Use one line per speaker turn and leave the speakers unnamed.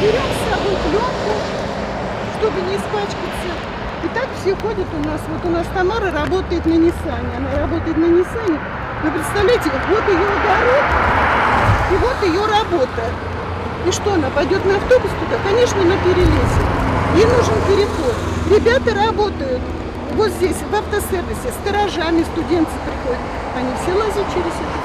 Берем с собой пленку, чтобы не испачкаться. И так все ходят у нас. Вот у нас Тамара работает на Ниссане. Она работает на Ниссане. Вы представляете, вот ее огород, и вот ее работа. И что, она пойдет на автобус туда? Конечно, она перелезет. Ей нужен переход. Ребята работают вот здесь, в автосервисе, сторожами студенты приходят. Они все лазят через этот